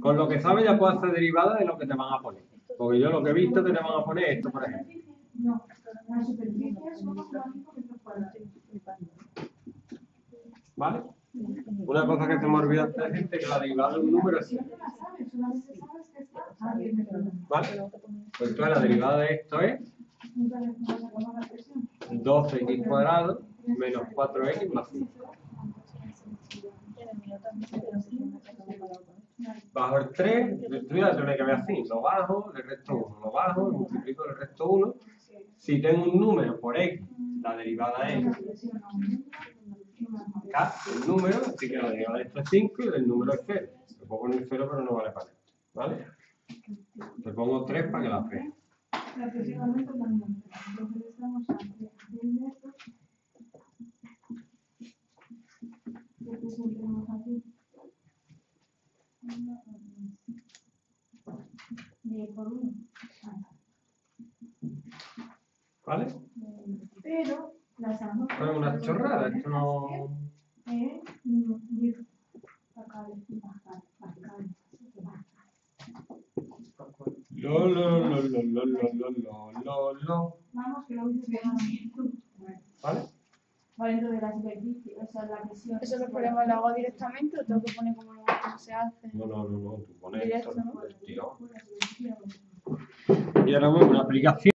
Con lo que sabes ya puedes hacer derivadas de lo que te van a poner. Porque yo lo que he visto es que te van a poner esto, por ejemplo. No, la superficie es 1,5 metros cuadrados. ¿Vale? Una cosa que se me olvidado antes, gente, que la derivada de un número es Siempre la sabes, una vez que sabes que está a 10 metros. ¿Vale? Pues entonces la derivada de esto es Nunca le vas a tomar la presión. 12x cuadrado menos 4x más 5. Bajo el 3, esto ya tiene que ver así, lo bajo, le resto 1, lo bajo, lo multiplico, le resto 1. Si tengo un número por x, la derivada es k, el número, así que la derivada de esto es 5 y del número es 0. Le puedo poner 0 pero no vale para esto, ¿vale? Le pongo 3 para que la. La también. Entonces ¿Vale? Pero las. Esto es una chorrada, esto no... Eh, 10 pascales, pascales, pascales. Lo, lo, lo, lo, lo, lo, lo, lo. Vamos, que lo dices bien. ¿Vale? Va dentro de la superficie, o sea, la presión. ¿Eso lo hago directamente o tengo que poner como cómo se hace? No, no, no, no, tú pones Directo, Y ahora una aplicación.